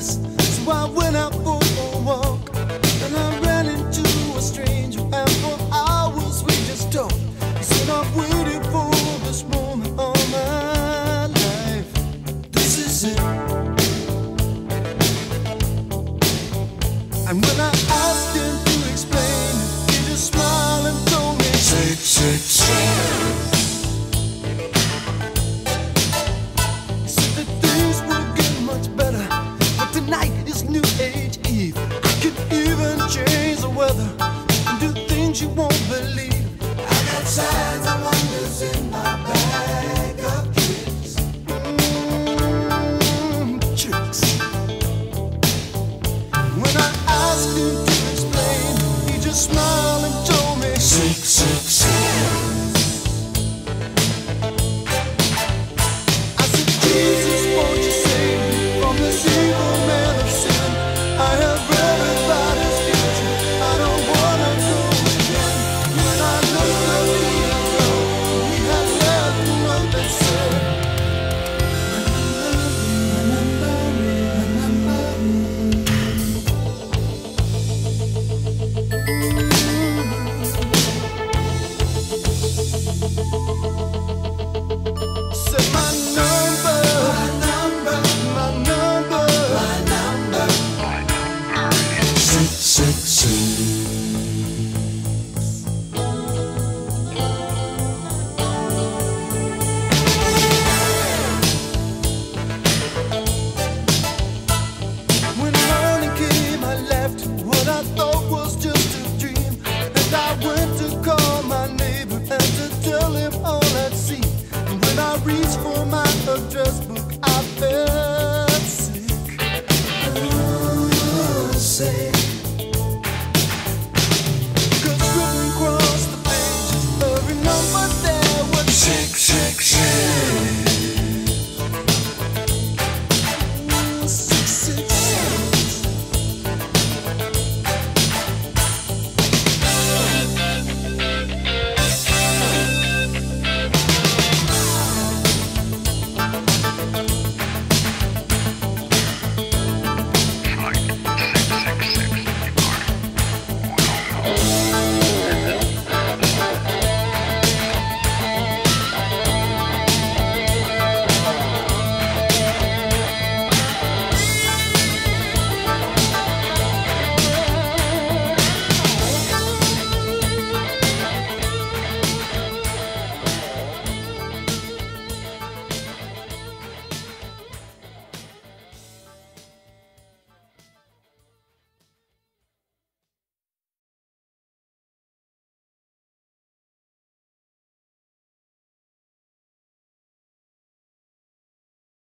So I went out for a walk and I ran into a stranger. And for hours we just talked. I I've waited for this moment all my life. This is it. And when I asked him, just look out there.